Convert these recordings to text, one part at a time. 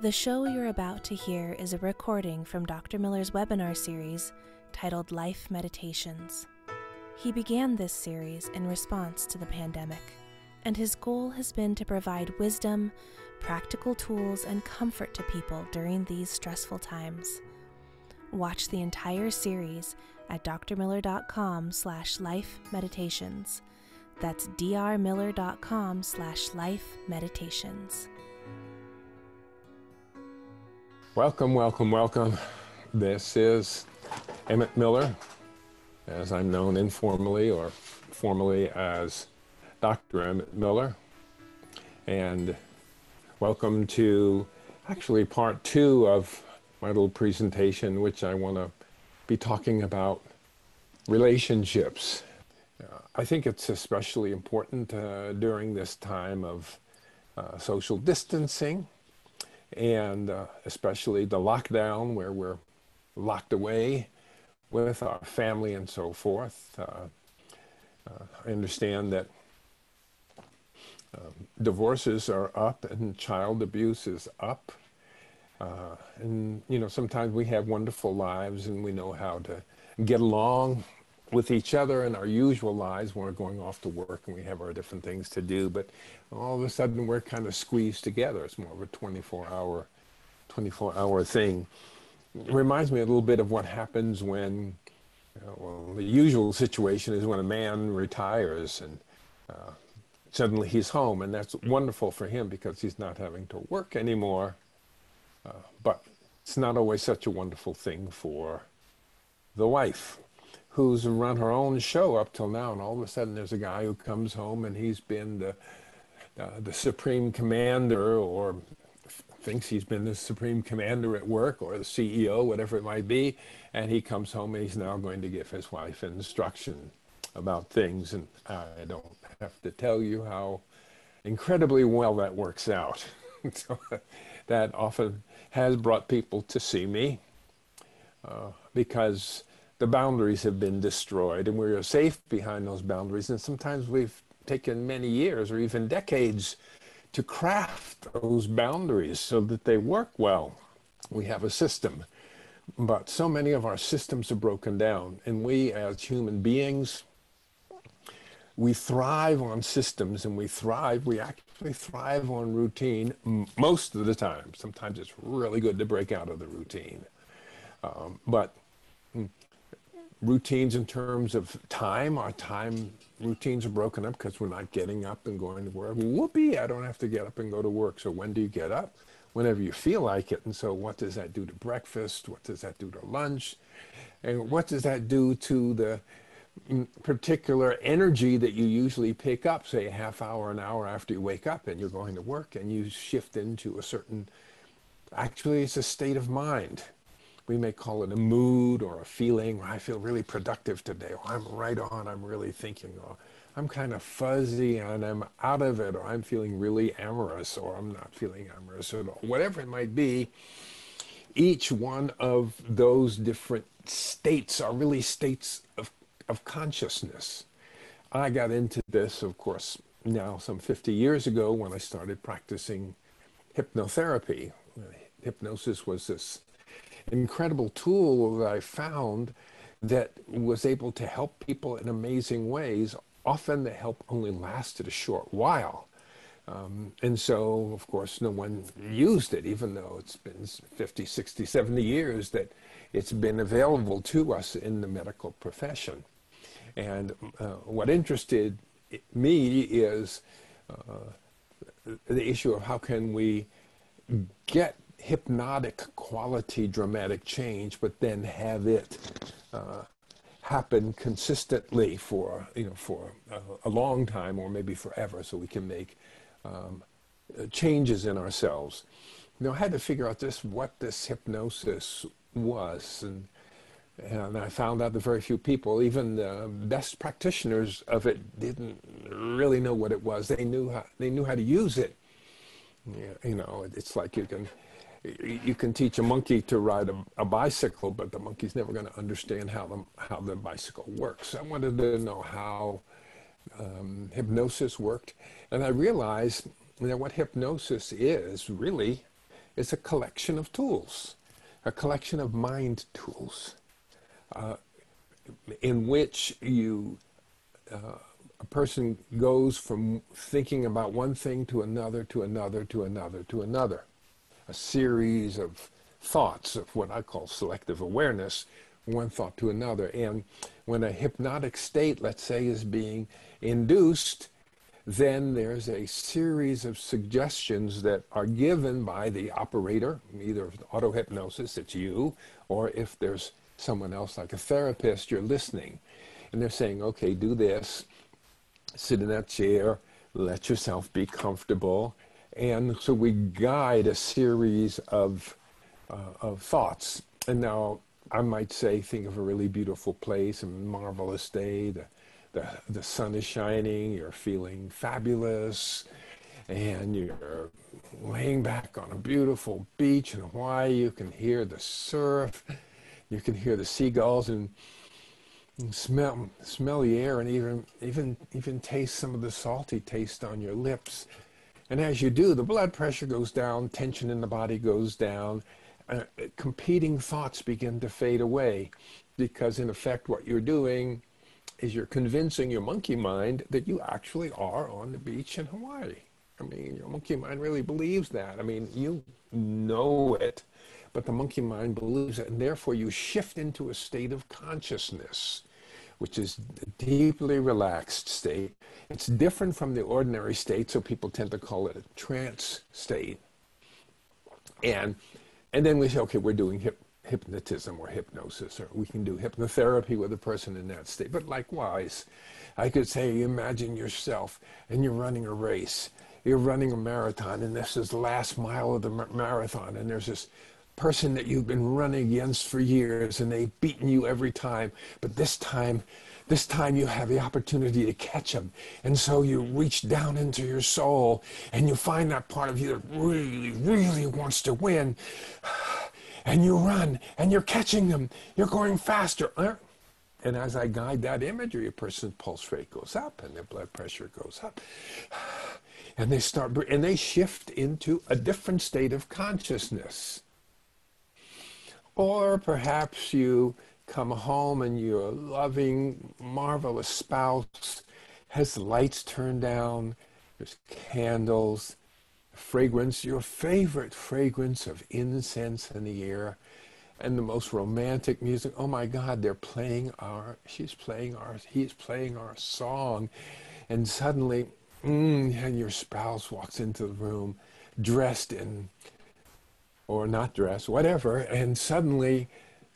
The show you're about to hear is a recording from Dr. Miller's webinar series titled Life Meditations. He began this series in response to the pandemic, and his goal has been to provide wisdom, practical tools, and comfort to people during these stressful times. Watch the entire series at drmiller.com slash life meditations. That's drmiller.com slash life meditations. Welcome, welcome, welcome. This is Emmett Miller, as I'm known informally or formally as Dr. Emmett Miller. And welcome to actually part two of my little presentation, which I want to be talking about relationships. Uh, I think it's especially important uh, during this time of uh, social distancing and uh, especially the lockdown where we're locked away with our family and so forth. Uh, uh, I understand that um, divorces are up and child abuse is up. Uh, and, you know, sometimes we have wonderful lives and we know how to get along with each other in our usual lives when we're going off to work and we have our different things to do. But all of a sudden we're kind of squeezed together. It's more of a 24 hour, 24 hour thing. It reminds me a little bit of what happens when, you know, well, the usual situation is when a man retires and uh, suddenly he's home and that's wonderful for him because he's not having to work anymore. Uh, but it's not always such a wonderful thing for the wife who's run her own show up till now, and all of a sudden there's a guy who comes home and he's been the uh, the supreme commander or thinks he's been the supreme commander at work or the CEO, whatever it might be, and he comes home and he's now going to give his wife instruction about things, and I don't have to tell you how incredibly well that works out. so that often has brought people to see me uh, because the boundaries have been destroyed and we're safe behind those boundaries. And sometimes we've taken many years or even decades to craft those boundaries so that they work well. We have a system, but so many of our systems are broken down. And we as human beings, we thrive on systems and we thrive, we actually thrive on routine most of the time. Sometimes it's really good to break out of the routine. Um, but routines in terms of time. Our time routines are broken up because we're not getting up and going to work. Whoopee, I don't have to get up and go to work. So when do you get up? Whenever you feel like it. And so what does that do to breakfast? What does that do to lunch? And what does that do to the mm, particular energy that you usually pick up, say a half hour, an hour after you wake up and you're going to work and you shift into a certain, actually it's a state of mind we may call it a mood or a feeling. I feel really productive today. Or I'm right on. I'm really thinking. Or I'm kind of fuzzy and I'm out of it. Or I'm feeling really amorous. Or I'm not feeling amorous at all. Whatever it might be, each one of those different states are really states of, of consciousness. I got into this, of course, now some 50 years ago when I started practicing hypnotherapy. Hypnosis was this incredible tool that I found that was able to help people in amazing ways. Often the help only lasted a short while. Um, and so, of course, no one used it, even though it's been 50, 60, 70 years that it's been available to us in the medical profession. And uh, what interested me is uh, the issue of how can we get hypnotic quality dramatic change, but then have it uh, happen consistently for you know for a, a, long time or maybe forever, so we can make um, uh, changes in ourselves. You know, I had to figure out this what this hypnosis was, and and I found out that very few people, even the best practitioners of it, didn't really know what it was. They knew how they knew how to use it. you know, it's like you can you can teach a monkey to ride a, a bicycle, but the monkey's never going to understand how the, how the bicycle works. I wanted to know how um, hypnosis worked. And I realized that what hypnosis is really is a collection of tools, a collection of mind tools, uh, in which you uh, a person goes from thinking about one thing to another, to another, to another, to another. A series of thoughts of what I call selective awareness, one thought to another. And when a hypnotic state, let's say, is being induced, then there's a series of suggestions that are given by the operator, either auto hypnosis, it's you, or if there's someone else like a therapist, you're listening. And they're saying, okay, do this, sit in that chair, let yourself be comfortable. And so we guide a series of, uh, of thoughts. And now I might say, think of a really beautiful place, a marvelous day, the, the, the sun is shining, you're feeling fabulous, and you're laying back on a beautiful beach in Hawaii. You can hear the surf, you can hear the seagulls, and smell smell the air and even even even taste some of the salty taste on your lips and as you do the blood pressure goes down tension in the body goes down uh, competing thoughts begin to fade away because in effect what you're doing is you're convincing your monkey mind that you actually are on the beach in Hawaii I mean your monkey mind really believes that I mean you know it but the monkey mind believes it and therefore you shift into a state of consciousness which is a deeply relaxed state. It's different from the ordinary state, so people tend to call it a trance state. And, and then we say, okay, we're doing hip, hypnotism or hypnosis, or we can do hypnotherapy with a person in that state. But likewise, I could say, imagine yourself and you're running a race. You're running a marathon, and this is the last mile of the marathon, and there's this person that you've been running against for years and they've beaten you every time. But this time, this time you have the opportunity to catch them. And so you reach down into your soul and you find that part of you that really, really wants to win. And you run and you're catching them. You're going faster. And as I guide that imagery, a person's pulse rate goes up and their blood pressure goes up. And they start, and they shift into a different state of consciousness. Or perhaps you come home and your loving, marvelous spouse has the lights turned down, there's candles, fragrance, your favorite fragrance of incense in the air, and the most romantic music. Oh my God, they're playing our, she's playing our, he's playing our song. And suddenly, mm, and your spouse walks into the room dressed in or not dressed, whatever, and suddenly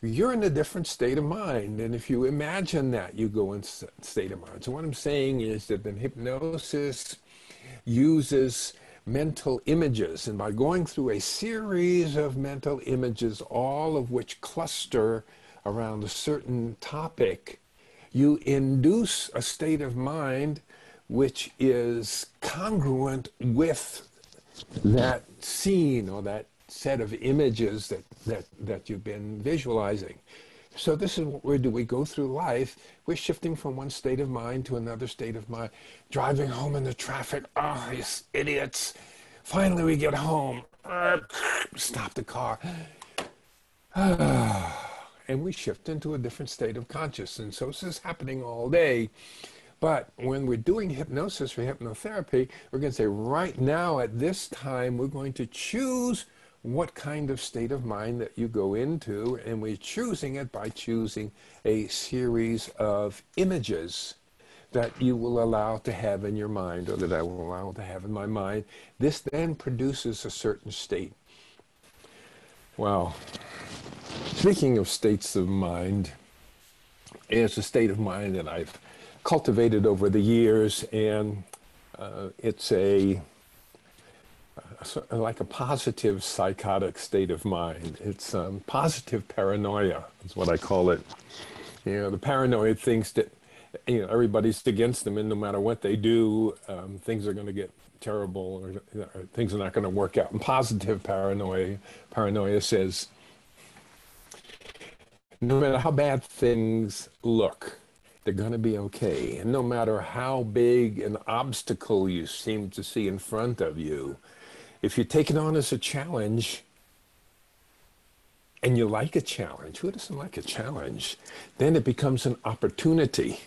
you're in a different state of mind. And if you imagine that, you go in state of mind. So what I'm saying is that the hypnosis uses mental images. And by going through a series of mental images, all of which cluster around a certain topic, you induce a state of mind which is congruent with that scene or that set of images that, that, that you've been visualizing. So this is what we do. We go through life. We're shifting from one state of mind to another state of mind. Driving home in the traffic. Oh, these idiots. Finally, we get home. Stop the car. and we shift into a different state of consciousness. So this is happening all day. But when we're doing hypnosis or hypnotherapy, we're going to say, right now at this time, we're going to choose what kind of state of mind that you go into, and we're choosing it by choosing a series of images that you will allow to have in your mind, or that I will allow to have in my mind. This then produces a certain state. Well, speaking of states of mind, it's a state of mind that I've cultivated over the years, and uh, it's a like a positive psychotic state of mind. It's um, positive paranoia is what I call it. You know, the paranoid thinks that you know everybody's against them, and no matter what they do, um, things are going to get terrible, or, or things are not going to work out. And positive paranoia, paranoia says, no matter how bad things look, they're going to be okay. And no matter how big an obstacle you seem to see in front of you, if you take it on as a challenge, and you like a challenge, who doesn't like a challenge? Then it becomes an opportunity.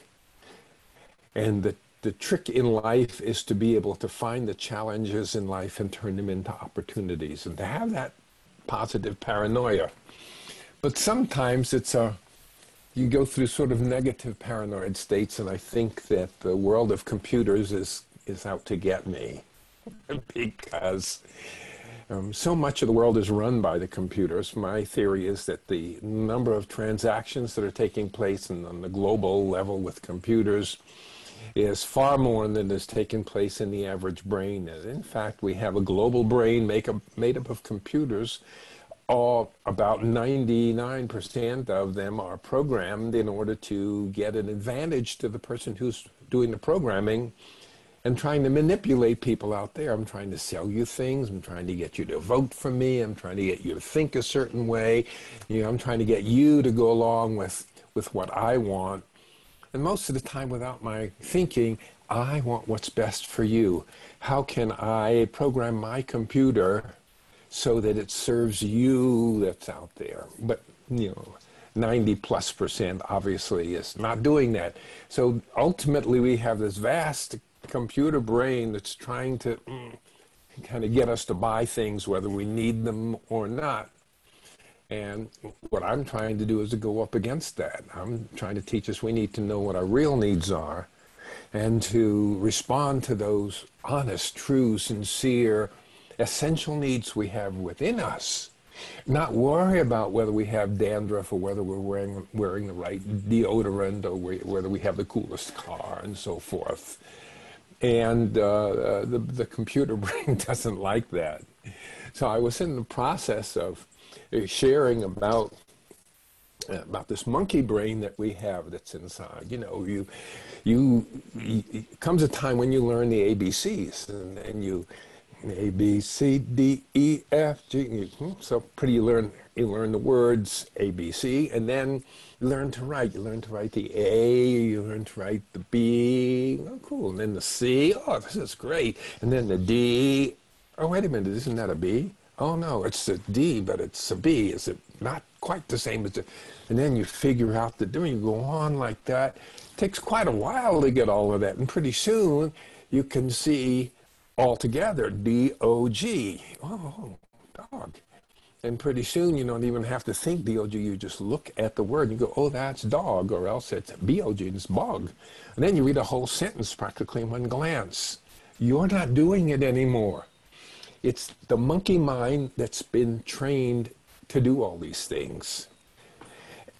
And the, the trick in life is to be able to find the challenges in life and turn them into opportunities and to have that positive paranoia. But sometimes it's a you go through sort of negative paranoid states, and I think that the world of computers is is out to get me because um, so much of the world is run by the computers. My theory is that the number of transactions that are taking place in, on the global level with computers is far more than is taking place in the average brain. And in fact, we have a global brain make up, made up of computers all about 99% of them are programmed in order to get an advantage to the person who's doing the programming and trying to manipulate people out there. I'm trying to sell you things. I'm trying to get you to vote for me. I'm trying to get you to think a certain way. You know, I'm trying to get you to go along with, with what I want. And most of the time, without my thinking, I want what's best for you. How can I program my computer so that it serves you that's out there. But, you know, 90 plus percent obviously is not doing that. So ultimately, we have this vast computer brain that's trying to mm, kind of get us to buy things whether we need them or not. And what I'm trying to do is to go up against that. I'm trying to teach us we need to know what our real needs are and to respond to those honest, true, sincere, essential needs we have within us. Not worry about whether we have dandruff or whether we're wearing, wearing the right deodorant or whether we have the coolest car and so forth. And uh, uh the, the computer brain doesn't like that. So I was in the process of uh, sharing about uh, about this monkey brain that we have that's inside. You know, you, you, you comes a time when you learn the ABCs and, and you a, B, C, D, E, F, G. So pretty you learn you learn the words A, B, C, and then you learn to write. You learn to write the A, you learn to write the B. Oh, cool. And then the C. Oh, this is great. And then the D. Oh, wait a minute. Isn't that a B? Oh, no, it's a D, but it's a B. Is it not quite the same as the... And then you figure out the doing. You go on like that. It takes quite a while to get all of that. And pretty soon you can see altogether, D-O-G. Oh, oh, dog. And pretty soon you don't even have to think D-O-G. You just look at the word and you go, oh, that's dog, or else it's B-O-G, it's bog. And then you read a whole sentence practically in one glance. You're not doing it anymore. It's the monkey mind that's been trained to do all these things.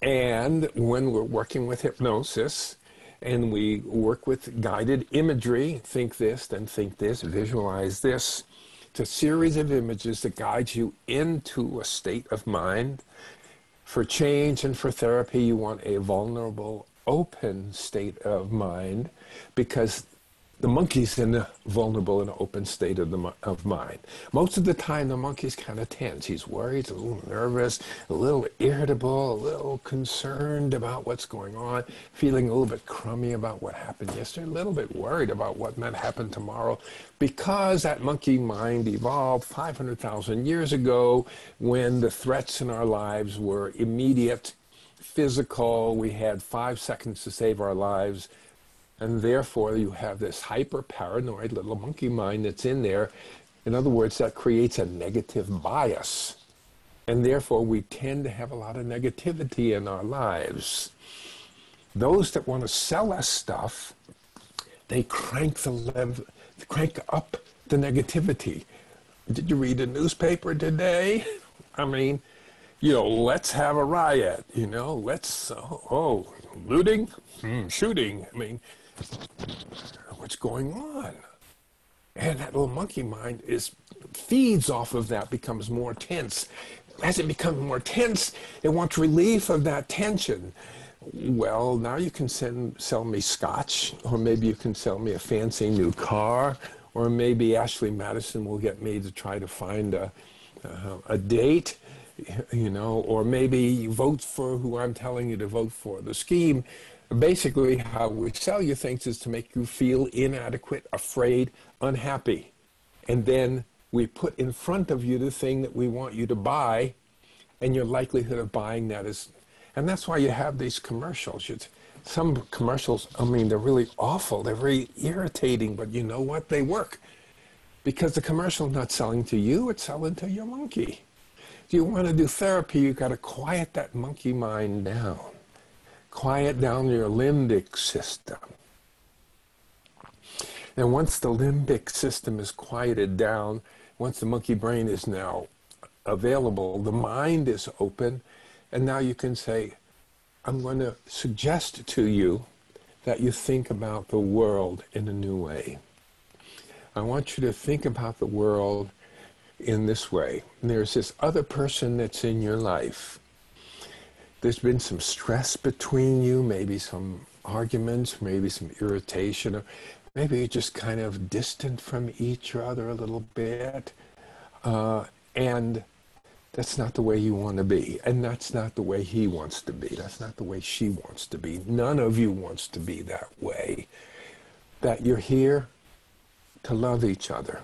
And when we're working with hypnosis, and we work with guided imagery. Think this, then think this, visualize this. It's a series of images that guides you into a state of mind. For change and for therapy, you want a vulnerable, open state of mind because the monkey's in a vulnerable and open state of, the, of mind. Most of the time, the monkey's kind of tense. He's worried, a little nervous, a little irritable, a little concerned about what's going on, feeling a little bit crummy about what happened yesterday, a little bit worried about what might happen tomorrow, because that monkey mind evolved 500,000 years ago when the threats in our lives were immediate, physical. We had five seconds to save our lives and therefore, you have this hyper paranoid little monkey mind that's in there. In other words, that creates a negative bias. And therefore, we tend to have a lot of negativity in our lives. Those that want to sell us stuff, they crank the lev- crank up the negativity. Did you read the newspaper today? I mean, you know, let's have a riot. You know, let's oh, oh looting, mm, shooting. I mean, what's going on? And that little monkey mind is feeds off of that, becomes more tense. As it becomes more tense, it wants relief of that tension. Well, now you can send, sell me scotch, or maybe you can sell me a fancy new car, or maybe Ashley Madison will get me to try to find a, uh, a date, you know, or maybe vote for who I'm telling you to vote for. The scheme Basically, how we sell you things is to make you feel inadequate, afraid, unhappy. And then we put in front of you the thing that we want you to buy and your likelihood of buying that is, and that's why you have these commercials. It's, some commercials, I mean, they're really awful. They're very irritating, but you know what? They work because the commercial's not selling to you, it's selling to your monkey. If you want to do therapy, you've got to quiet that monkey mind down. Quiet down your limbic system. And once the limbic system is quieted down, once the monkey brain is now available, the mind is open, and now you can say, I'm going to suggest to you that you think about the world in a new way. I want you to think about the world in this way. There's this other person that's in your life. There's been some stress between you, maybe some arguments, maybe some irritation, or maybe you're just kind of distant from each other a little bit. Uh, and that's not the way you want to be. And that's not the way he wants to be. That's not the way she wants to be. None of you wants to be that way. That you're here to love each other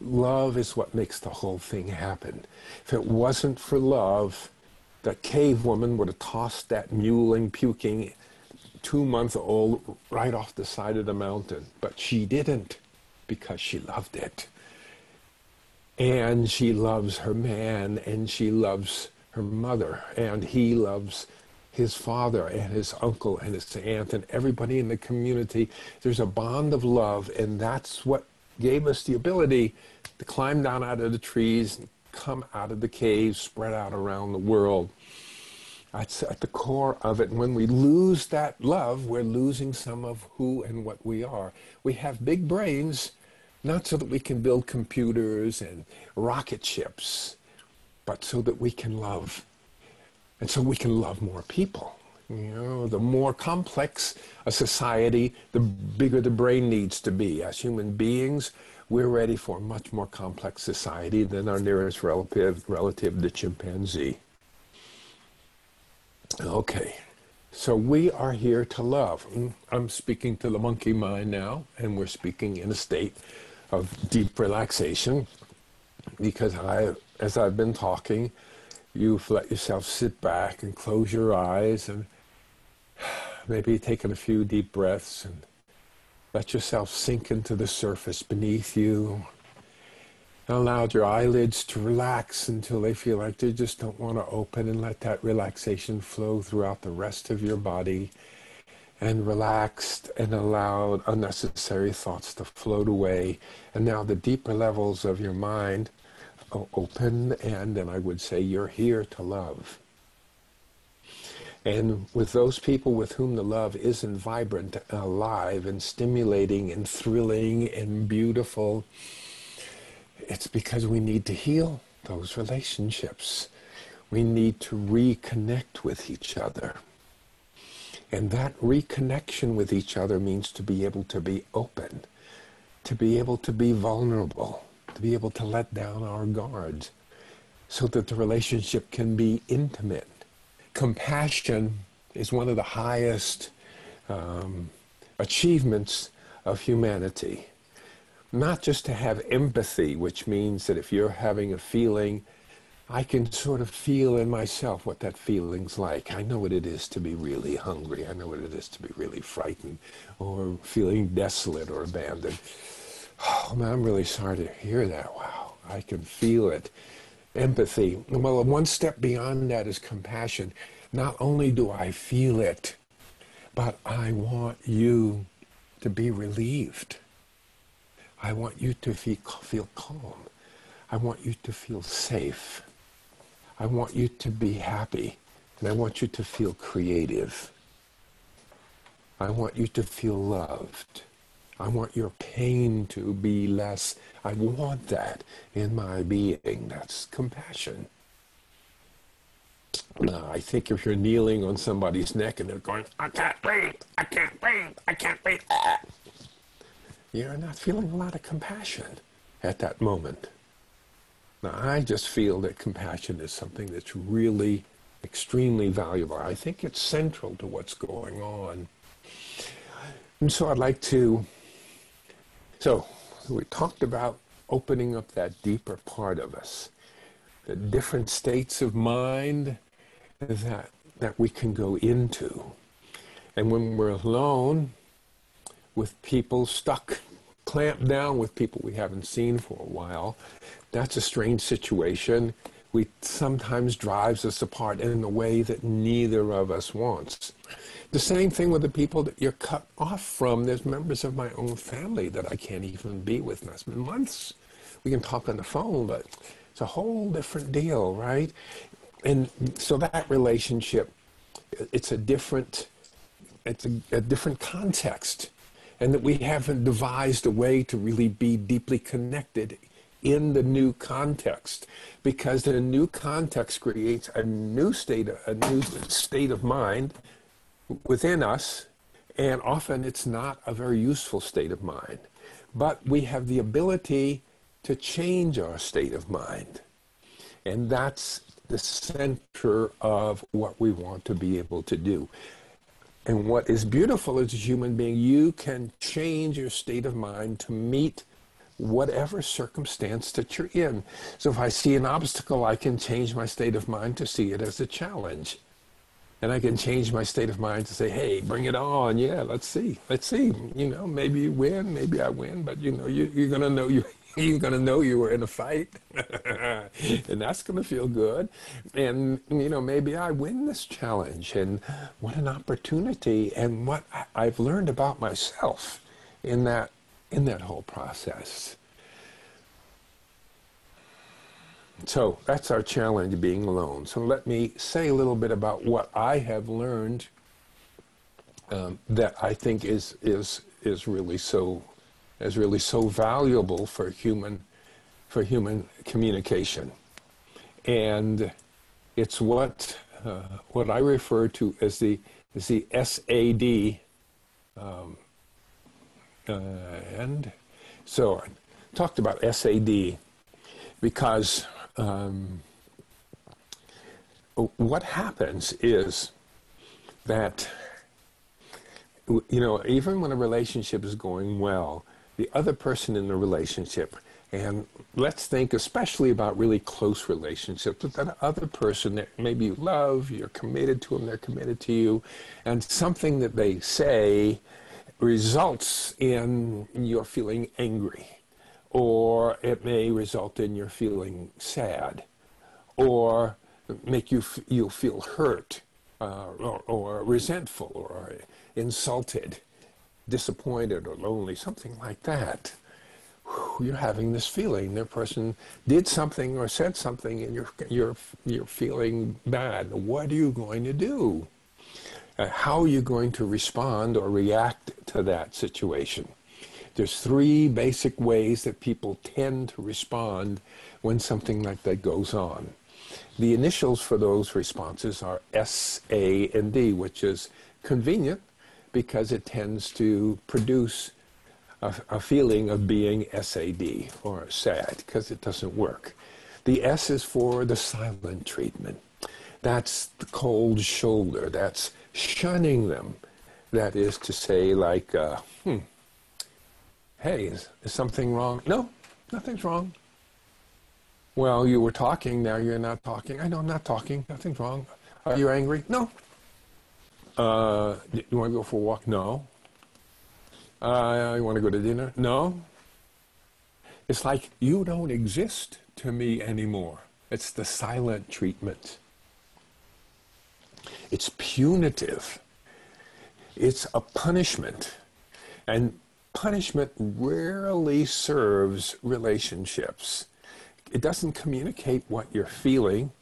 Love is what makes the whole thing happen. If it wasn't for love, the cave woman would have tossed that mewling, puking, two month old right off the side of the mountain. But she didn't because she loved it. And she loves her man and she loves her mother and he loves his father and his uncle and his aunt and everybody in the community. There's a bond of love and that's what gave us the ability to climb down out of the trees and come out of the caves spread out around the world. That's at the core of it. And when we lose that love, we're losing some of who and what we are. We have big brains, not so that we can build computers and rocket ships, but so that we can love. And so we can love more people. You know, the more complex a society, the bigger the brain needs to be. As human beings, we're ready for a much more complex society than our nearest relative, relative the chimpanzee. Okay, so we are here to love. Mm, I'm speaking to the monkey mind now, and we're speaking in a state of deep relaxation because I, as I've been talking, you've let yourself sit back and close your eyes and maybe taking a few deep breaths and let yourself sink into the surface beneath you. And allowed your eyelids to relax until they feel like they just don't want to open and let that relaxation flow throughout the rest of your body and relaxed and allowed unnecessary thoughts to float away. And now the deeper levels of your mind open and then I would say you're here to love. And with those people with whom the love isn't vibrant, and alive, and stimulating, and thrilling, and beautiful, it's because we need to heal those relationships. We need to reconnect with each other. And that reconnection with each other means to be able to be open, to be able to be vulnerable, to be able to let down our guards so that the relationship can be intimate compassion is one of the highest um, achievements of humanity. Not just to have empathy, which means that if you're having a feeling, I can sort of feel in myself what that feeling's like. I know what it is to be really hungry. I know what it is to be really frightened or feeling desolate or abandoned. Oh man, I'm really sorry to hear that. Wow, I can feel it empathy. Well, one step beyond that is compassion. Not only do I feel it, but I want you to be relieved. I want you to feel, calm. I want you to feel safe. I want you to be happy. And I want you to feel creative. I want you to feel loved. I want your pain to be less. I want that in my being. That's compassion. Now, I think if you're kneeling on somebody's neck and they're going, I can't breathe, I can't breathe, I can't breathe, ah. You're not feeling a lot of compassion at that moment. Now, I just feel that compassion is something that's really extremely valuable. I think it's central to what's going on. And so I'd like to so we talked about opening up that deeper part of us. the different states of mind that, that we can go into. And when we're alone with people stuck, clamped down with people we haven't seen for a while, that's a strange situation. We sometimes drives us apart in a way that neither of us wants. The same thing with the people that you're cut off from. There's members of my own family that I can't even be with. It's been months. We can talk on the phone, but it's a whole different deal, right? And so that relationship, it's a different, it's a, a different context. And that we haven't devised a way to really be deeply connected in the new context because the new context creates a new state a new state of mind within us, and often it's not a very useful state of mind. But we have the ability to change our state of mind. And that's the center of what we want to be able to do. And what is beautiful as a human being, you can change your state of mind to meet whatever circumstance that you're in. So if I see an obstacle, I can change my state of mind to see it as a challenge and I can change my state of mind to say, "Hey, bring it on! Yeah, let's see, let's see. You know, maybe you win, maybe I win, but you know, you, you're gonna know you." You're gonna know you were in a fight, and that's gonna feel good. And you know, maybe I win this challenge, and what an opportunity! And what I've learned about myself in that in that whole process. So that's our challenge being alone. So let me say a little bit about what I have learned um, that I think is is is really so is really so valuable for human for human communication, and it's what uh, what I refer to as the as the SAD, um, uh, and so I talked about SAD because um, what happens is that you know even when a relationship is going well the other person in the relationship. And let's think especially about really close relationships with that other person that maybe you love you're committed to them they're committed to you. And something that they say results in your feeling angry or it may result in your feeling sad, or make you you feel hurt, uh, or, or resentful, or insulted, disappointed, or lonely, something like that. You're having this feeling. The person did something or said something, and you're you're you're feeling bad. What are you going to do? Uh, how are you going to respond or react to that situation? There's three basic ways that people tend to respond when something like that goes on. The initials for those responses are S, A, and D, which is convenient because it tends to produce a, a feeling of being SAD or sad because it doesn't work. The S is for the silent treatment. That's the cold shoulder. That's shunning them. That is to say, like, uh, hmm, hey, is, is something wrong? No, nothing's wrong. Well, you were talking, now you're not talking. I know I'm not talking, nothing's wrong. Are you angry? No. Uh, you want to go for a walk? No. Uh, you want to go to dinner? No. It's like you don't exist to me anymore. It's the silent treatment. It's punitive. It's a punishment. And punishment rarely serves relationships. It doesn't communicate what you're feeling.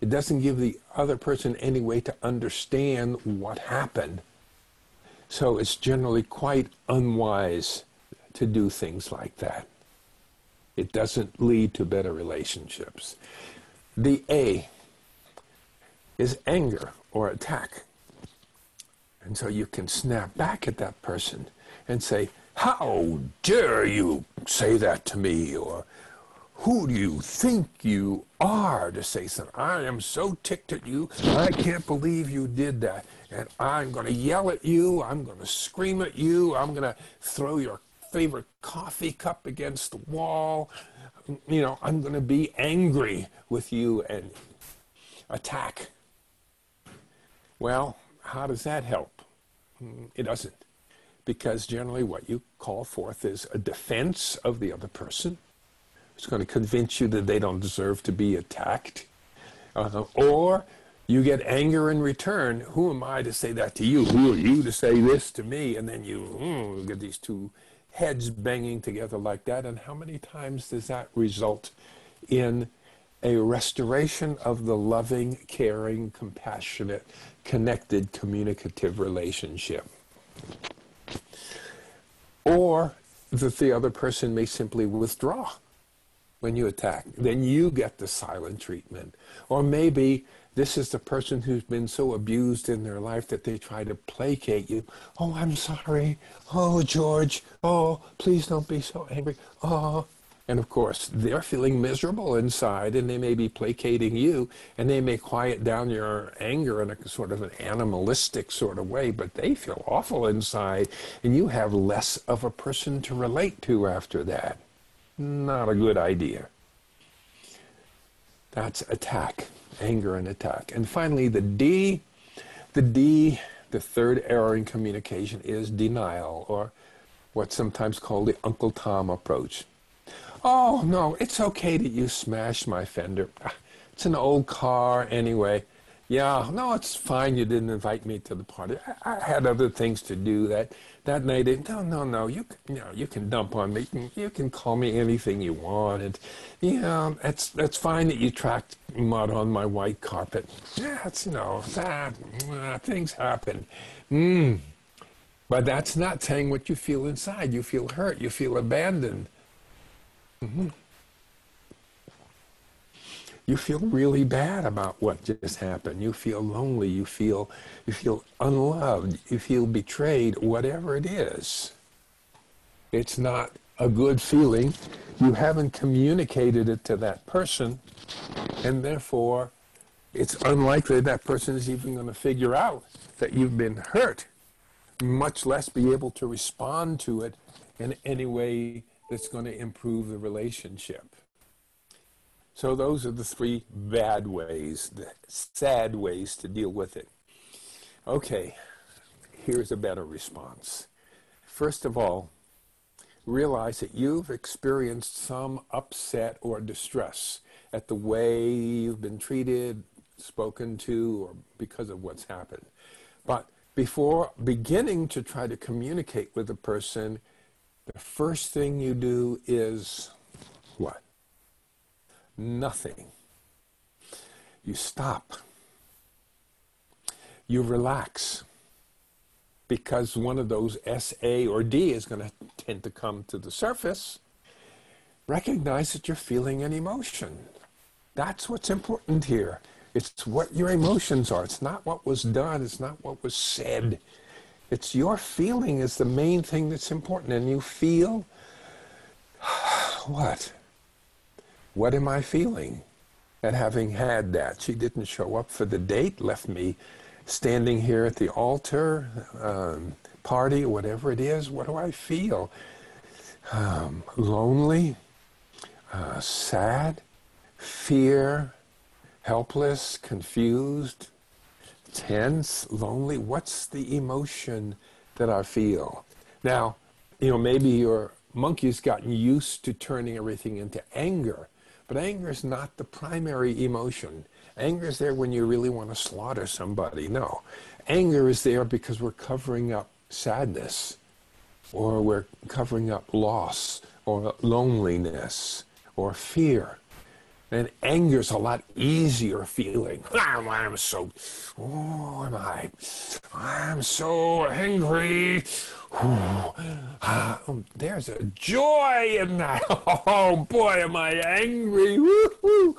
It doesn't give the other person any way to understand what happened. So it's generally quite unwise to do things like that. It doesn't lead to better relationships. The A is anger or attack. And so you can snap back at that person and say, how dare you say that to me? Or who do you think you are to say something? I am so ticked at you. I can't believe you did that. And I'm going to yell at you. I'm going to scream at you. I'm going to throw your favorite coffee cup against the wall. you know, I'm going to be angry with you and attack. Well, how does that help? Mm, it doesn't. Because generally, what you call forth is a defense of the other person. It's going to convince you that they don't deserve to be attacked. Uh, or you get anger in return. Who am I to say that to you? Who are you to say this to me? And then you mm, get these two heads banging together like that. And how many times does that result in a restoration of the loving, caring, compassionate, connected, communicative relationship? Or that the other person may simply withdraw when you attack. Then you get the silent treatment. Or maybe this is the person who's been so abused in their life that they try to placate you. Oh, I'm sorry. Oh, George. Oh, please don't be so angry. Oh. And of course, they're feeling miserable inside and they may be placating you and they may quiet down your anger in a sort of an animalistic sort of way, but they feel awful inside and you have less of a person to relate to after that. Not a good idea. That's attack anger and attack. And finally, the D, the D, the third error in communication is denial, or what's sometimes called the Uncle Tom approach. Oh, no, it's okay that you smashed my fender. Ah, it's an old car anyway. Yeah, no, it's fine you didn't invite me to the party. I, I had other things to do that that night. No, no, no, you, you know, you can dump on me. You can, you can call me anything you want. And, yeah, that's, that's fine that you tracked mud on my white carpet. It's, you know, that, uh, things happen. Mm. But that's not saying what you feel inside. You feel hurt. You feel abandoned. Mm-hmm you feel really bad about what just happened. You feel lonely. You feel, you feel unloved. You feel betrayed, whatever it is. It's not a good feeling. You haven't communicated it to that person, and therefore it's unlikely that person is even going to figure out that you've been hurt, much less be able to respond to it in any way that's going to improve the relationship. So those are the three bad ways, the sad ways to deal with it. Okay, here's a better response. First of all, realize that you've experienced some upset or distress at the way you've been treated, spoken to, or because of what's happened. But before beginning to try to communicate with a person, the first thing you do is what? Nothing. You stop. You relax. Because one of those S, A, or D is going to tend to come to the surface. Recognize that you're feeling an emotion. That's what's important here. It's what your emotions are. It's not what was done. It's not what was said. It's your feeling is the main thing that's important. And you feel what? What am I feeling? And having had that, she didn't show up for the date, left me standing here at the altar, um, party, whatever it is. What do I feel? Um, lonely, uh, sad, fear, helpless, confused, tense, lonely. What's the emotion that I feel? Now, you know, maybe your monkey's gotten used to turning everything into anger. But anger is not the primary emotion. Anger is there when you really want to slaughter somebody. No. Anger is there because we're covering up sadness, or we're covering up loss, or loneliness, or fear. And anger is a lot easier feeling. Ah, I'm so, oh, am I? I'm so angry. Oh, there's a joy in that. Oh boy, am I angry. Woo-hoo.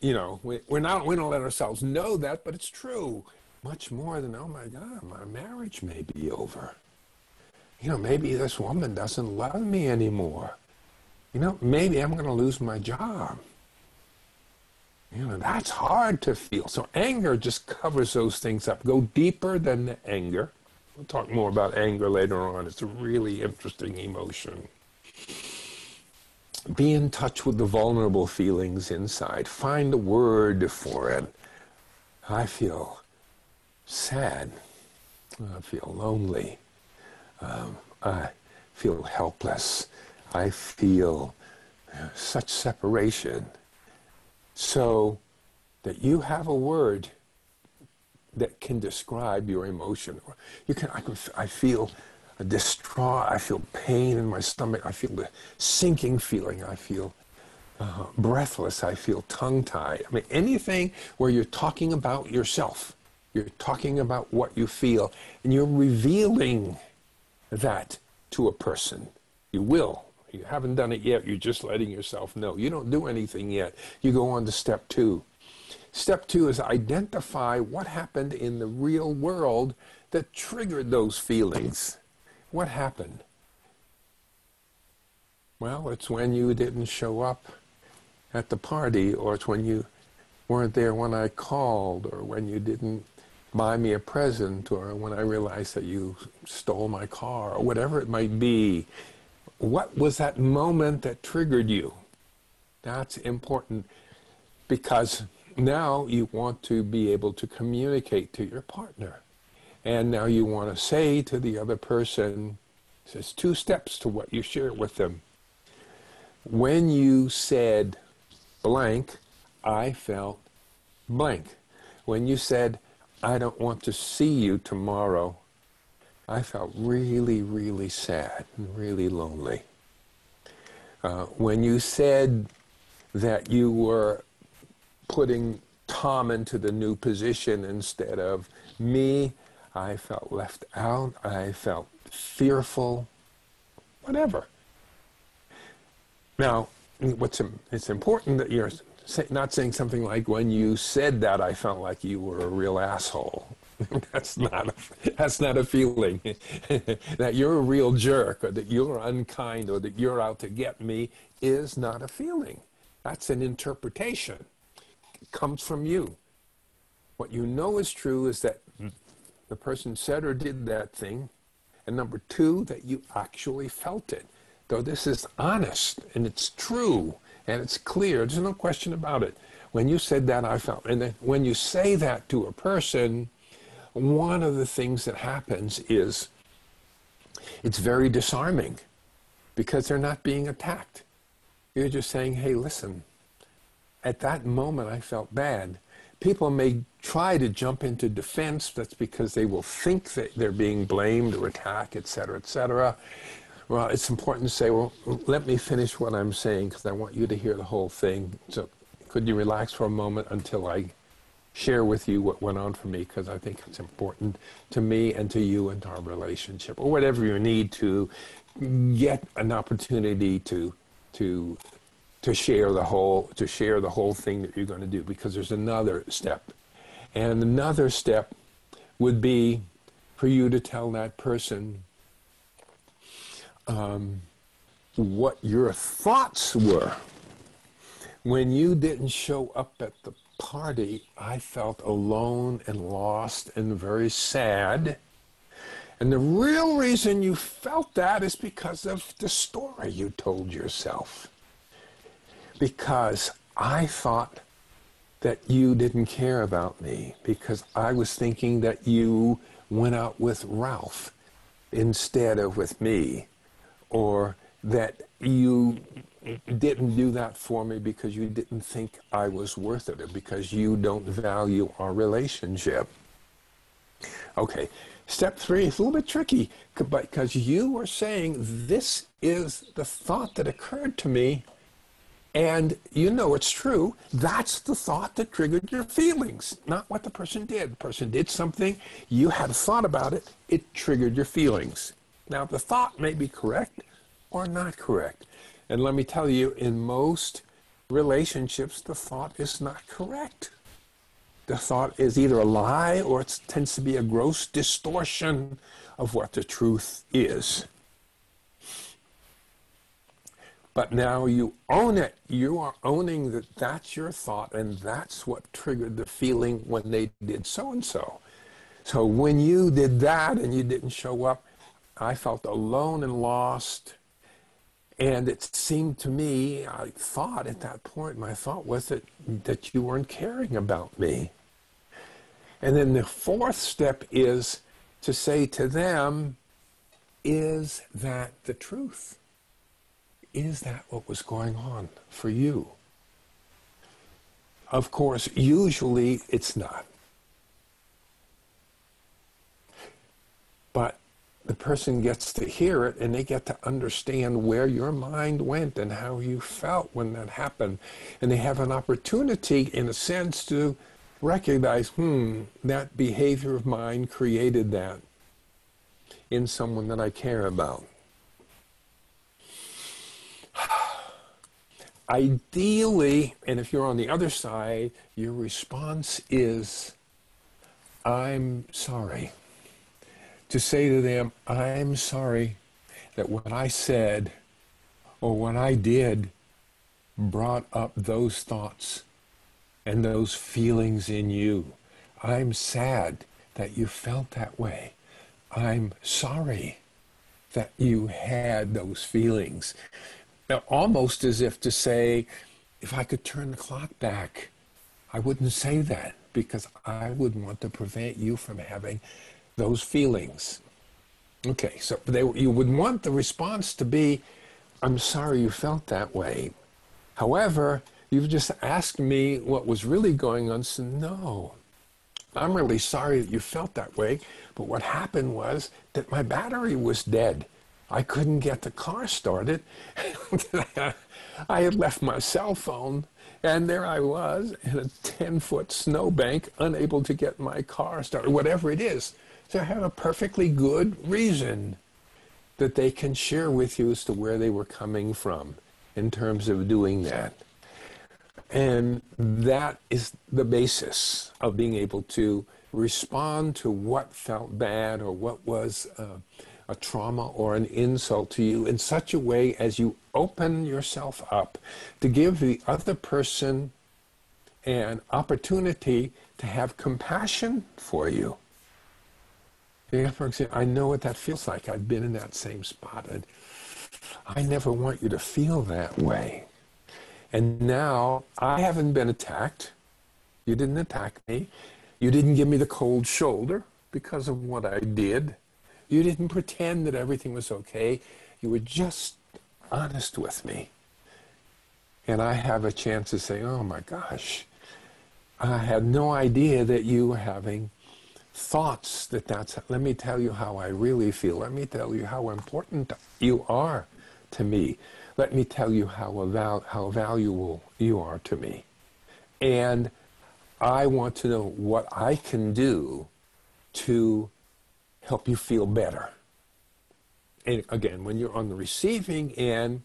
You know, we, we're not, we don't let ourselves know that, but it's true. Much more than, oh my God, my marriage may be over. You know, maybe this woman doesn't love me anymore. You know, maybe I'm going to lose my job. You know, that's hard to feel. So anger just covers those things up. Go deeper than the anger. We'll talk more about anger later on. It's a really interesting emotion. be in touch with the vulnerable feelings inside. Find a word for it. I feel sad. I feel lonely. Um, I feel helpless. I feel such separation. So that you have a word that can describe your emotion. You can, I, can, I feel distraught, I feel pain in my stomach, I feel the sinking feeling, I feel uh, breathless, I feel tongue-tied. I mean, anything where you're talking about yourself, you're talking about what you feel, and you're revealing that to a person. You will. You haven't done it yet. You're just letting yourself know. You don't do anything yet. You go on to step two. Step two is identify what happened in the real world that triggered those feelings. What happened? Well, it's when you didn't show up at the party, or it's when you weren't there when I called, or when you didn't buy me a present, or when I realized that you stole my car, or whatever it might be. What was that moment that triggered you? That's important because now you want to be able to communicate to your partner. And now you want to say to the other person, there's two steps to what you share with them. When you said blank, I felt blank. When you said, I don't want to see you tomorrow, I felt really, really sad and really lonely. Uh, when you said that you were putting Tom into the new position instead of me. I felt left out. I felt fearful, whatever. Now, what's it's important that you're not saying something like, "When you said that, I felt like you were a real asshole." that's not a, that's not a feeling. that you're a real jerk, or that you're unkind, or that you're out to get me is not a feeling. That's an interpretation comes from you. What you know is true is that the person said or did that thing. And number two, that you actually felt it. Though this is honest and it's true and it's clear, there's no question about it. When you said that, I felt. And when you say that to a person, one of the things that happens is it's very disarming because they're not being attacked. You're just saying, hey, listen, at that moment I felt bad. People may try to jump into defense. That's because they will think that they're being blamed or attacked, et cetera, et cetera. Well, it's important to say, well, let me finish what I'm saying because I want you to hear the whole thing. So could you relax for a moment until I share with you what went on for me because I think it's important to me and to you and to our relationship or whatever you need to get an opportunity to to to share the whole to share the whole thing that you're going to do because there's another step. And another step would be for you to tell that person um, what your thoughts were. When you didn't show up at the party i felt alone and lost and very sad. And the real reason you felt that is because of the story you told yourself because I thought that you didn't care about me because I was thinking that you went out with Ralph instead of with me or that you didn't do that for me because you didn't think I was worth it or because you don't value our relationship. Okay, step three is a little bit tricky because you are saying this is the thought that occurred to me and you know it's true. That's the thought that triggered your feelings, not what the person did. The person did something, you had a thought about it, it triggered your feelings. Now, the thought may be correct or not correct. And let me tell you, in most relationships, the thought is not correct. The thought is either a lie or it tends to be a gross distortion of what the truth is. But now you own it. You are owning that that's your thought and that's what triggered the feeling when they did so and so. So when you did that and you didn't show up, I felt alone and lost. And it seemed to me, I thought at that point, my thought was that, that you weren't caring about me. And then the fourth step is to say to them, is that the truth? Is that what was going on for you? Of course, usually it's not. But the person gets to hear it and they get to understand where your mind went and how you felt when that happened. And they have an opportunity, in a sense, to recognize, hmm, that behavior of mine created that in someone that I care about. Ideally, and if you're on the other side, your response is, I'm sorry to say to them, I'm sorry that what I said or what I did brought up those thoughts and those feelings in you. I'm sad that you felt that way. I'm sorry that you had those feelings. Almost as if to say, if I could turn the clock back, I wouldn't say that because I would want to prevent you from having those feelings. Okay, so they, you would want the response to be, I'm sorry you felt that way. However, you've just asked me what was really going on. So, no, I'm really sorry that you felt that way. But what happened was that my battery was dead. I couldn't get the car started. I had left my cell phone, and there I was in a 10 foot snowbank, unable to get my car started, whatever it is to have a perfectly good reason that they can share with you as to where they were coming from in terms of doing that. And that is the basis of being able to respond to what felt bad or what was uh, a trauma or an insult to you in such a way as you open yourself up to give the other person an opportunity to have compassion for you for example, I know what that feels like. I've been in that same spot. And I never want you to feel that way. And now I haven't been attacked. You didn't attack me. You didn't give me the cold shoulder because of what I did. You didn't pretend that everything was okay. You were just honest with me. And I have a chance to say, oh my gosh, I had no idea that you were having thoughts that that's, let me tell you how I really feel. Let me tell you how important you are to me. Let me tell you how, how valuable you are to me. And I want to know what I can do to help you feel better. And again, when you're on the receiving end,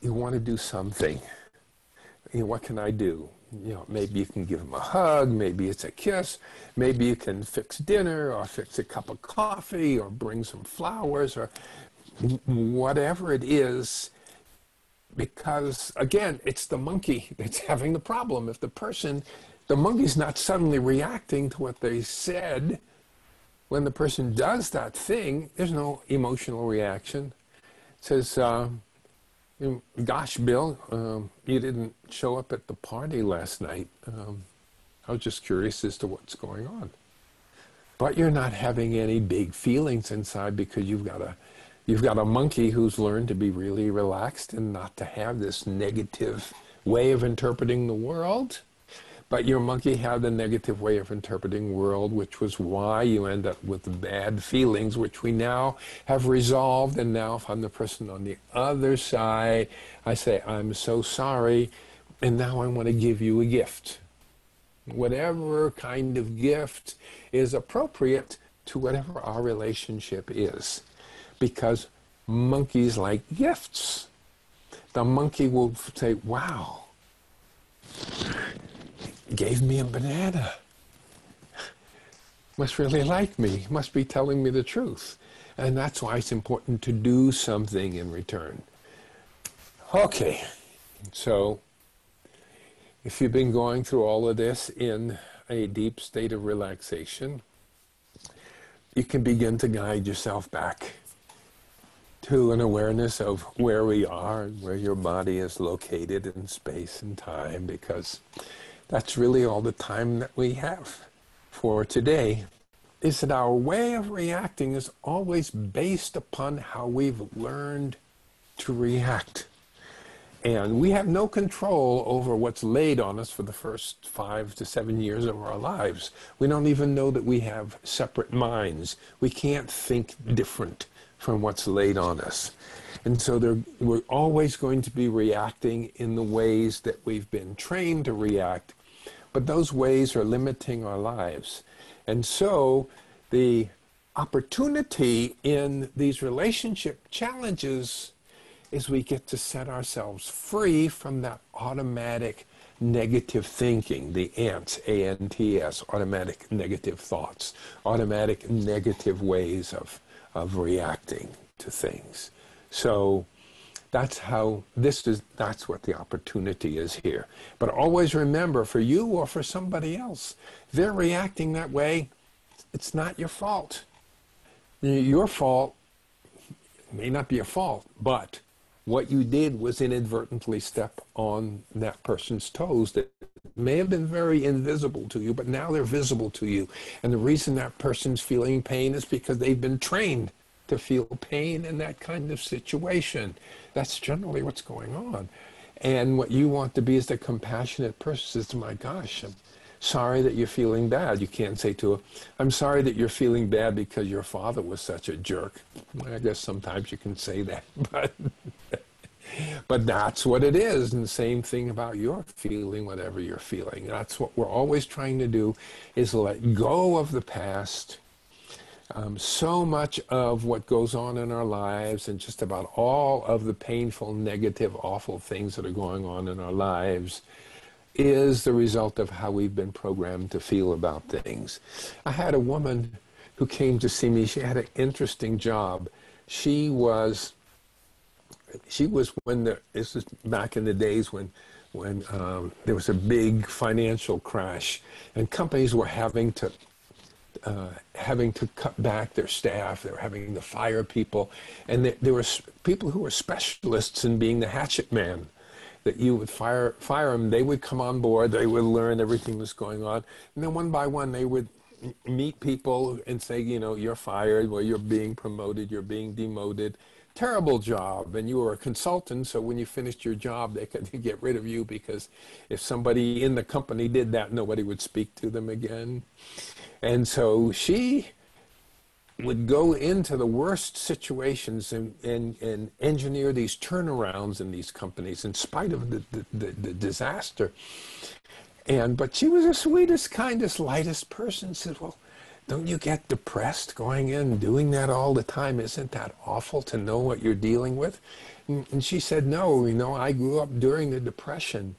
you want to do something. You know, what can I do? you know, maybe you can give them a hug, maybe it's a kiss, maybe you can fix dinner or fix a cup of coffee or bring some flowers or whatever it is. Because again, it's the monkey that's having the problem. If the person, the monkey's not suddenly reacting to what they said, when the person does that thing, there's no emotional reaction. It says, uh, Gosh, Bill, um, you didn't show up at the party last night. Um, I was just curious as to what's going on. But you're not having any big feelings inside because you've got a you've got a monkey who's learned to be really relaxed and not to have this negative way of interpreting the world. But your monkey had a negative way of interpreting world, which was why you end up with bad feelings, which we now have resolved. And now if I'm the person on the other side, I say, I'm so sorry, and now I want to give you a gift. Whatever kind of gift is appropriate to whatever our relationship is. Because monkeys like gifts. The monkey will say, wow, gave me a banana. Must really like me, must be telling me the truth. And that's why it's important to do something in return. Okay, so if you've been going through all of this in a deep state of relaxation, you can begin to guide yourself back to an awareness of where we are and where your body is located in space and time because that's really all the time that we have for today is that our way of reacting is always based upon how we've learned to react. And we have no control over what's laid on us for the first five to seven years of our lives. We don't even know that we have separate minds. We can't think different from what's laid on us. And so we're always going to be reacting in the ways that we've been trained to react, but those ways are limiting our lives. And so the opportunity in these relationship challenges is we get to set ourselves free from that automatic negative thinking, the ANTS, A-N-T-S, automatic negative thoughts, automatic negative ways of, of reacting to things. So that's how this is, that's what the opportunity is here. But always remember, for you or for somebody else, they're reacting that way, it's not your fault. Your fault may not be a fault, but what you did was inadvertently step on that person's toes that may have been very invisible to you, but now they're visible to you. And the reason that person's feeling pain is because they've been trained to feel pain in that kind of situation. That's generally what's going on. And what you want to be is the compassionate person says, my gosh, I'm sorry that you're feeling bad. You can't say to her, I'm sorry that you're feeling bad because your father was such a jerk. I guess sometimes you can say that, but but that's what it is. And the same thing about your feeling, whatever you're feeling. That's what we're always trying to do is let go of the past. Um, so much of what goes on in our lives and just about all of the painful, negative, awful things that are going on in our lives is the result of how we've been programmed to feel about things. I had a woman who came to see me. She had an interesting job. She was she was when the this is back in the days when when um, there was a big financial crash and companies were having to uh, having to cut back their staff. They were having to fire people, and there, there were people who were specialists in being the hatchet man that you would fire fire them. They would come on board. They would learn everything that's going on, and then one by one they would meet people and say, you know, you're fired, well, you're being promoted, you're being demoted. Terrible job. And you were a consultant, so when you finished your job, they could get rid of you because if somebody in the company did that, nobody would speak to them again. And so she would go into the worst situations and, and, and engineer these turnarounds in these companies in spite of the, the, the, the disaster. And but she was the sweetest, kindest, lightest person. Said, "Well, don't you get depressed going in doing that all the time? Isn't that awful to know what you're dealing with?" And, and she said, "No, you know, I grew up during the depression."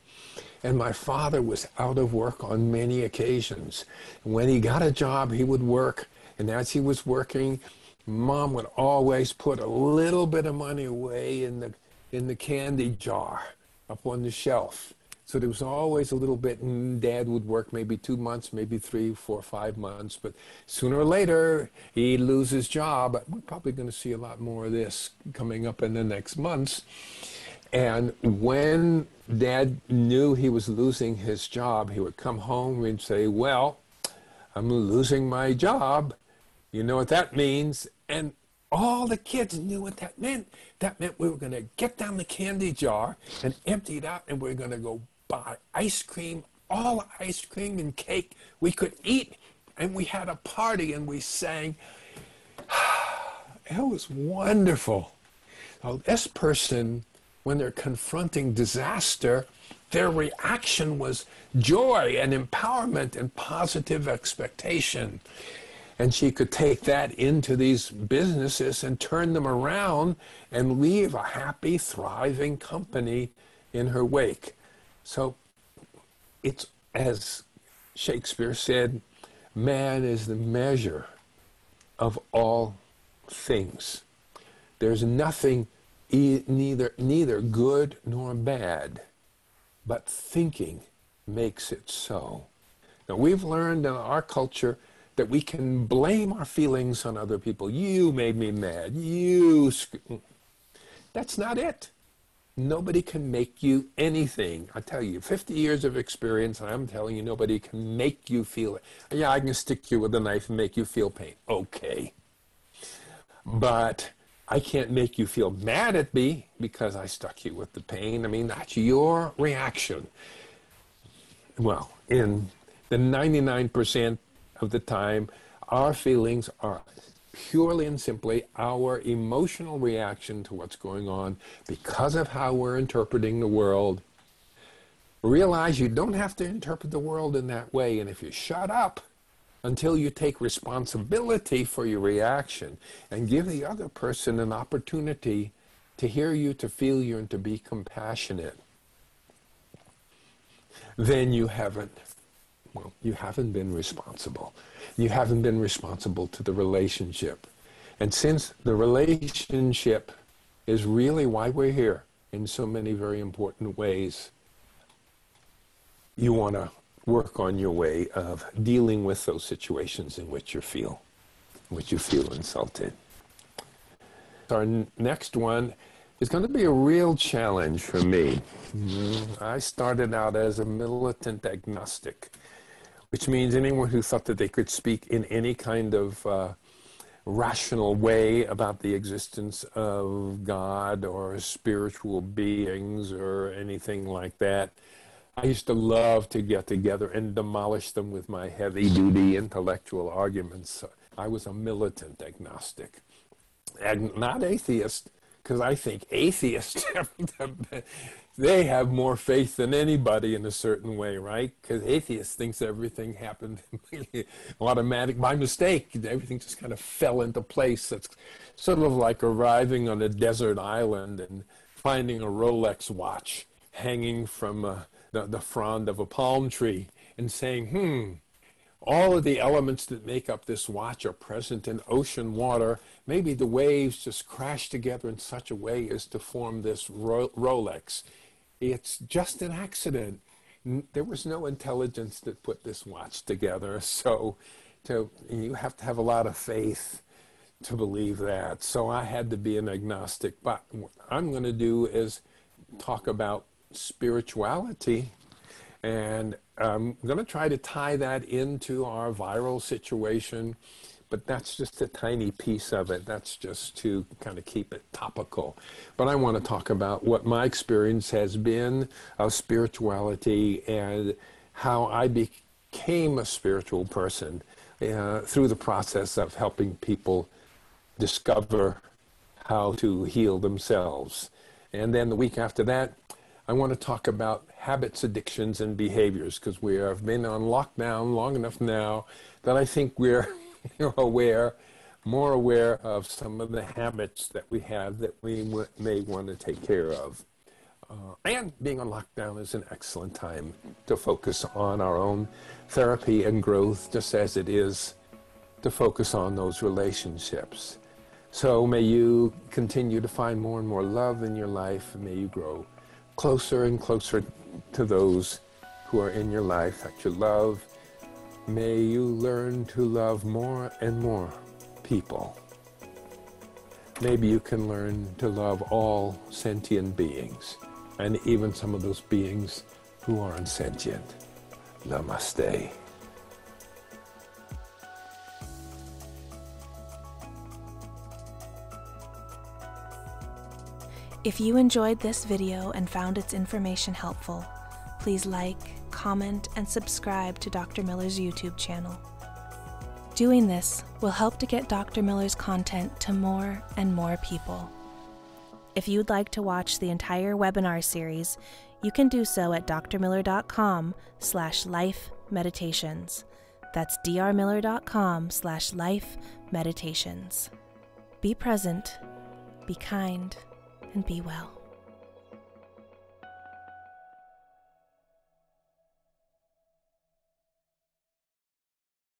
And my father was out of work on many occasions. When he got a job, he would work and as he was working, mom would always put a little bit of money away in the in the candy jar up on the shelf. So there was always a little bit, and dad would work maybe two months, maybe three, four, five months. But sooner or later, he'd lose his job. We're probably going to see a lot more of this coming up in the next months. And when dad knew he was losing his job, he would come home and say, Well, I'm losing my job. You know what that means? And all the kids knew what that meant. That meant we were going to get down the candy jar and empty it out, and we are going to go buy ice cream, all ice cream and cake we could eat. And we had a party and we sang. It was wonderful. Now, this person, when they're confronting disaster, their reaction was joy and empowerment and positive expectation and she could take that into these businesses and turn them around and leave a happy, thriving company in her wake. So it's as Shakespeare said, man is the measure of all things. There's nothing e- neither neither good nor bad, but thinking makes it so. Now we've learned in our culture that we can blame our feelings on other people. You made me mad. You. That's not it. Nobody can make you anything. I tell you, 50 years of experience, I'm telling you, nobody can make you feel it. Yeah, I can stick you with a knife and make you feel pain. Okay. But I can't make you feel mad at me because I stuck you with the pain. I mean, that's your reaction. Well, in the 99% of the time, our feelings are purely and simply our emotional reaction to what's going on because of how we're interpreting the world. Realize you don't have to interpret the world in that way, and if you shut up until you take responsibility for your reaction and give the other person an opportunity to hear you, to feel you, and to be compassionate, then you haven't well, you haven't been responsible. You haven't been responsible to the relationship. And since the relationship is really why we're here in so many very important ways, you want to work on your way of dealing with those situations in which you feel, which you feel insulted. Our next one is going to be a real challenge for me. I started out as a militant agnostic which means anyone who thought that they could speak in any kind of uh, rational way about the existence of God or spiritual beings or anything like that. I used to love to get together and demolish them with my heavy duty intellectual arguments. I was a militant agnostic, and not atheist, because I think atheists they have more faith than anybody in a certain way, right? Because atheists thinks everything happened automatic by mistake. Everything just kind of fell into place. It's sort of like arriving on a desert island and finding a Rolex watch hanging from uh, the, the frond of a palm tree and saying, hmm, all of the elements that make up this watch are present in ocean water. Maybe the waves just crash together in such a way as to form this Ro- Rolex. It's just an accident. There was no intelligence that put this watch together. So to, you have to have a lot of faith to believe that. So I had to be an agnostic. But what I'm going to do is talk about spirituality. And I'm going to try to tie that into our viral situation but that's just a tiny piece of it. That's just to kind of keep it topical. But I want to talk about what my experience has been of spirituality and how I became a spiritual person uh, through the process of helping people discover how to heal themselves. And then the week after that, I want to talk about habits, addictions, and behaviors because we have been on lockdown long enough now that I think we're aware, more aware of some of the habits that we have that we w- may want to take care of. Uh, and being on lockdown is an excellent time to focus on our own therapy and growth, just as it is to focus on those relationships. So may you continue to find more and more love in your life, and may you grow closer and closer to those who are in your life that you love May you learn to love more and more people. Maybe you can learn to love all sentient beings, and even some of those beings who aren't sentient. Namaste. If you enjoyed this video and found its information helpful, please like, comment, and subscribe to Dr. Miller's YouTube channel. Doing this will help to get Dr. Miller's content to more and more people. If you'd like to watch the entire webinar series, you can do so at drmiller.com slash life meditations. That's drmiller.com slash life meditations. Be present, be kind, and be well.